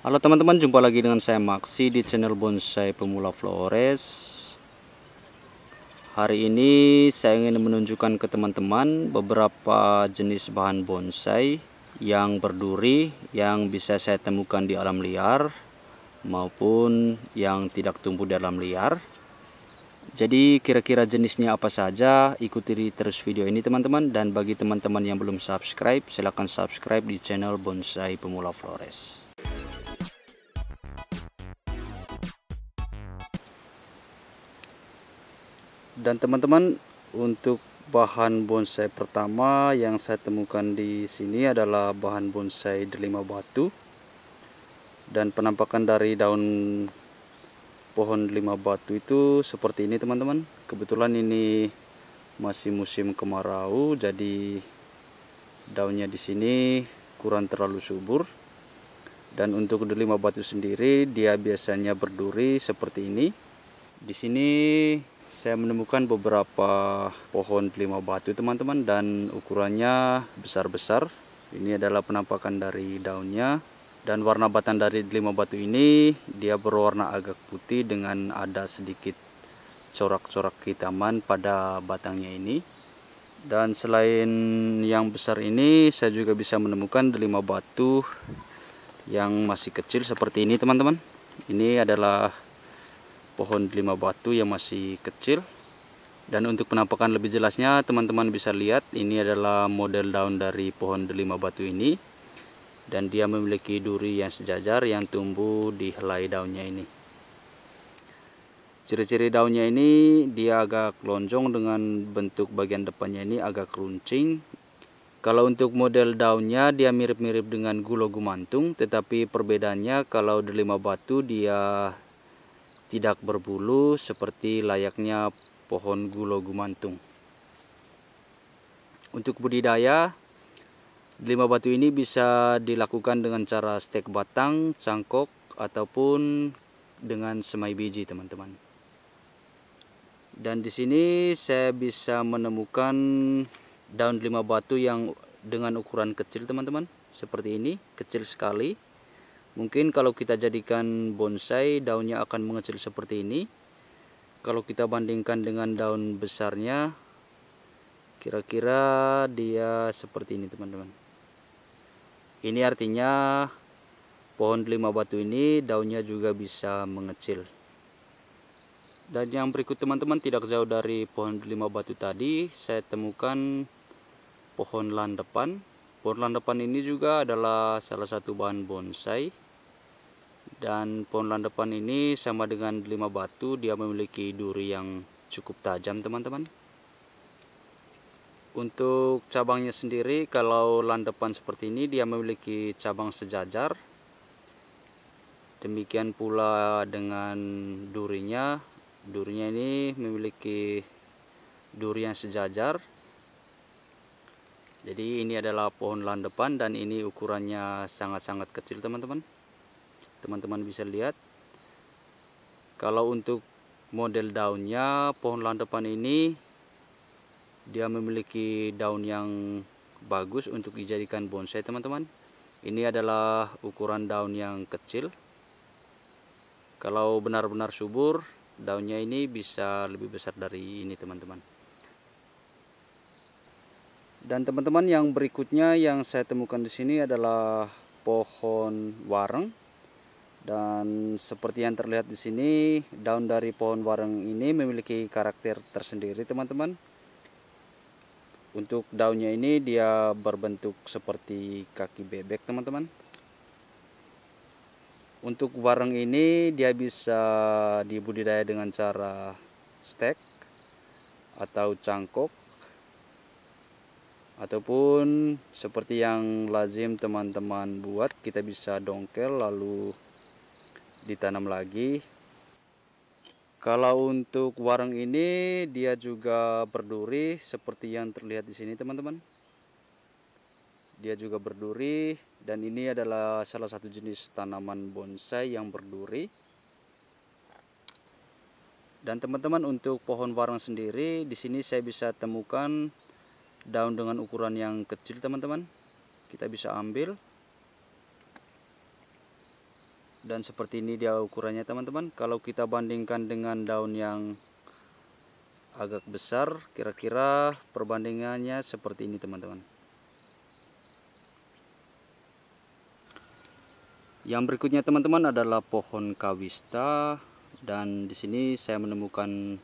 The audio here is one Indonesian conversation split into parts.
Halo teman-teman, jumpa lagi dengan saya Maxi di channel Bonsai Pemula Flores. Hari ini saya ingin menunjukkan ke teman-teman beberapa jenis bahan bonsai yang berduri yang bisa saya temukan di alam liar maupun yang tidak tumbuh di alam liar. Jadi kira-kira jenisnya apa saja, ikuti terus video ini teman-teman dan bagi teman-teman yang belum subscribe, silahkan subscribe di channel Bonsai Pemula Flores. Dan teman-teman untuk bahan bonsai pertama yang saya temukan di sini adalah bahan bonsai delima batu. Dan penampakan dari daun pohon delima batu itu seperti ini teman-teman. Kebetulan ini masih musim kemarau jadi daunnya di sini kurang terlalu subur. Dan untuk delima batu sendiri dia biasanya berduri seperti ini. Di sini saya menemukan beberapa pohon delima batu teman-teman dan ukurannya besar-besar. Ini adalah penampakan dari daunnya. Dan warna batang dari delima batu ini dia berwarna agak putih dengan ada sedikit corak-corak hitaman pada batangnya ini. Dan selain yang besar ini saya juga bisa menemukan delima batu yang masih kecil seperti ini teman-teman. Ini adalah pohon delima batu yang masih kecil. Dan untuk penampakan lebih jelasnya teman-teman bisa lihat ini adalah model daun dari pohon delima batu ini. Dan dia memiliki duri yang sejajar yang tumbuh di helai daunnya ini. Ciri-ciri daunnya ini dia agak lonjong dengan bentuk bagian depannya ini agak runcing. Kalau untuk model daunnya dia mirip-mirip dengan gulo gumantung tetapi perbedaannya kalau delima batu dia tidak berbulu seperti layaknya pohon gulo gumantung. Untuk budidaya, lima batu ini bisa dilakukan dengan cara stek batang, cangkok, ataupun dengan semai biji teman-teman. Dan di sini saya bisa menemukan daun lima batu yang dengan ukuran kecil teman-teman. Seperti ini, kecil sekali Mungkin kalau kita jadikan bonsai daunnya akan mengecil seperti ini. Kalau kita bandingkan dengan daun besarnya kira-kira dia seperti ini teman-teman. Ini artinya pohon lima batu ini daunnya juga bisa mengecil. Dan yang berikut teman-teman tidak jauh dari pohon lima batu tadi saya temukan pohon landepan Pohon landapan ini juga adalah salah satu bahan bonsai dan pohon landapan ini sama dengan lima batu dia memiliki duri yang cukup tajam teman-teman. Untuk cabangnya sendiri kalau landapan seperti ini dia memiliki cabang sejajar. Demikian pula dengan durinya. Durinya ini memiliki duri yang sejajar. Jadi ini adalah pohon landepan dan ini ukurannya sangat-sangat kecil teman-teman teman-teman bisa lihat. Kalau untuk model daunnya pohon landepan ini dia memiliki daun yang bagus untuk dijadikan bonsai teman-teman. Ini adalah ukuran daun yang kecil. Kalau benar-benar subur daunnya ini bisa lebih besar dari ini teman-teman. Dan teman-teman yang berikutnya yang saya temukan di sini adalah pohon wareng. Dan seperti yang terlihat di sini, daun dari pohon wareng ini memiliki karakter tersendiri, teman-teman. Untuk daunnya ini dia berbentuk seperti kaki bebek, teman-teman. Untuk wareng ini dia bisa dibudidaya dengan cara stek atau cangkok ataupun seperti yang lazim teman-teman buat kita bisa dongkel lalu ditanam lagi. Kalau untuk warung ini dia juga berduri seperti yang terlihat di sini teman-teman. Dia juga berduri dan ini adalah salah satu jenis tanaman bonsai yang berduri. Dan teman-teman untuk pohon warung sendiri di sini saya bisa temukan daun dengan ukuran yang kecil teman-teman. Kita bisa ambil dan seperti ini dia ukurannya teman-teman. Kalau kita bandingkan dengan daun yang agak besar kira-kira perbandingannya seperti ini teman-teman. Yang berikutnya teman-teman adalah pohon kawista. Dan di sini saya menemukan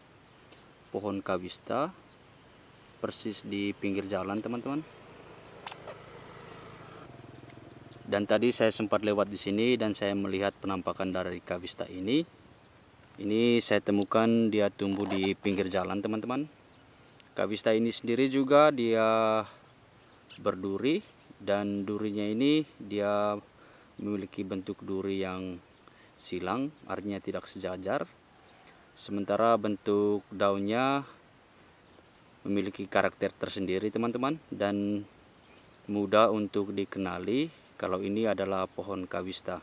pohon kawista persis di pinggir jalan teman-teman dan tadi saya sempat lewat di sini dan saya melihat penampakan dari kavista ini. Ini saya temukan dia tumbuh di pinggir jalan teman-teman. Kavista ini sendiri juga dia berduri dan durinya ini dia memiliki bentuk duri yang silang artinya tidak sejajar. Sementara bentuk daunnya memiliki karakter tersendiri teman-teman dan mudah untuk dikenali kalau ini adalah pohon kawista.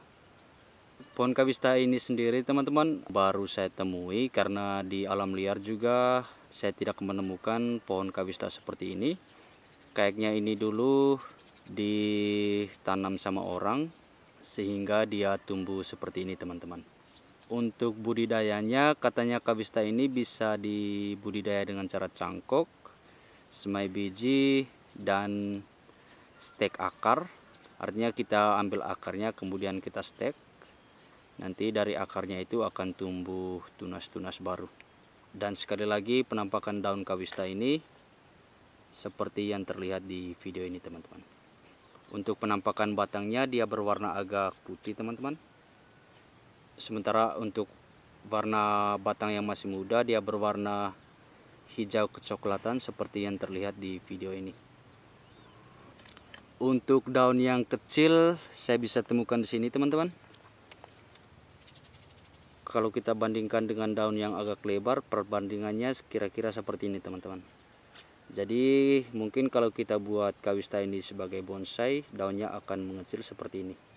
Pohon kawista ini sendiri teman-teman baru saya temui karena di alam liar juga saya tidak menemukan pohon kawista seperti ini. Kayaknya ini dulu ditanam sama orang sehingga dia tumbuh seperti ini teman-teman. Untuk budidayanya katanya kawista ini bisa dibudidaya dengan cara cangkok semai biji dan stek akar artinya kita ambil akarnya kemudian kita stek. Nanti dari akarnya itu akan tumbuh tunas-tunas baru. Dan sekali lagi penampakan daun kawista ini seperti yang terlihat di video ini teman-teman. Untuk penampakan batangnya dia berwarna agak putih teman-teman. Sementara untuk warna batang yang masih muda dia berwarna hijau kecoklatan seperti yang terlihat di video ini untuk daun yang kecil saya bisa temukan di sini teman-teman. Kalau kita bandingkan dengan daun yang agak lebar perbandingannya kira-kira seperti ini teman-teman. Jadi mungkin kalau kita buat kawista ini sebagai bonsai daunnya akan mengecil seperti ini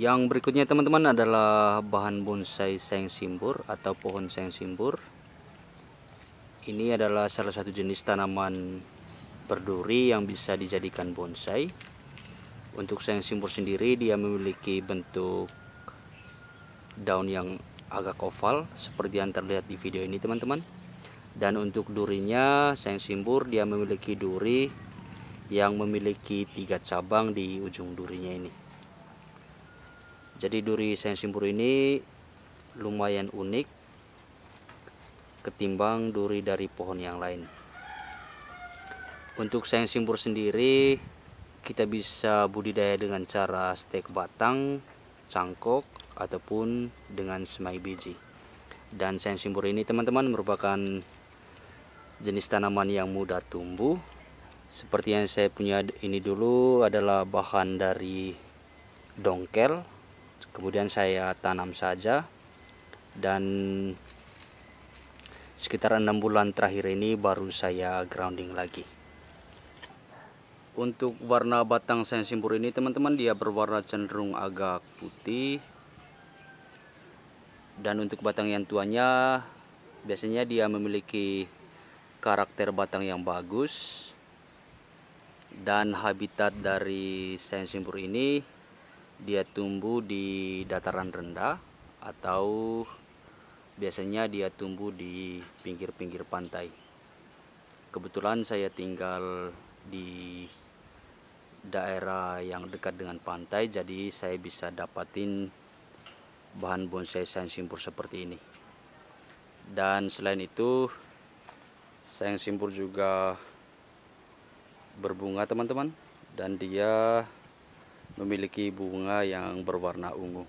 Yang berikutnya teman-teman adalah bahan bonsai seng simbur atau pohon seng simbur. Ini adalah salah satu jenis tanaman berduri yang bisa dijadikan bonsai. Untuk seng simbur sendiri dia memiliki bentuk daun yang agak oval seperti yang terlihat di video ini teman-teman. Dan untuk durinya seng simbur dia memiliki duri yang memiliki tiga cabang di ujung durinya ini jadi duri sensimpur ini lumayan unik ketimbang duri dari pohon yang lain. Untuk sensimpur sendiri kita bisa budidaya dengan cara stek batang cangkok ataupun dengan semai biji. Dan sensimpur ini teman-teman merupakan jenis tanaman yang mudah tumbuh. Seperti yang saya punya ini dulu adalah bahan dari dongkel kemudian saya tanam saja. Dan sekitar enam bulan terakhir ini baru saya grounding lagi. Untuk warna batang sensimpur ini teman-teman dia berwarna cenderung agak putih. Dan untuk batang yang tuanya biasanya dia memiliki karakter batang yang bagus. Dan habitat dari sensimpur ini dia tumbuh di dataran rendah atau biasanya dia tumbuh di pinggir-pinggir pantai. Kebetulan saya tinggal di daerah yang dekat dengan pantai jadi saya bisa dapatin bahan bonsai sayang simpur seperti ini. Dan selain itu sayang simpur juga berbunga teman-teman dan dia memiliki bunga yang berwarna ungu.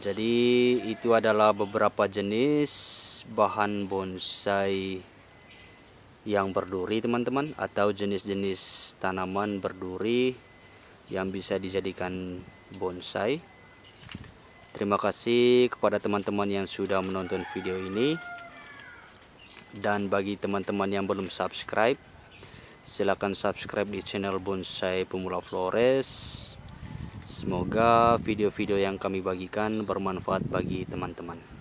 Jadi itu adalah beberapa jenis bahan bonsai yang berduri teman-teman atau jenis-jenis tanaman berduri yang bisa dijadikan bonsai. Terima kasih kepada teman-teman yang sudah menonton video ini dan bagi teman-teman yang belum subscribe silahkan subscribe di channel bonsai pemula flores Semoga video-video yang kami bagikan bermanfaat bagi teman-teman.